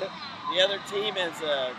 The other team is uh,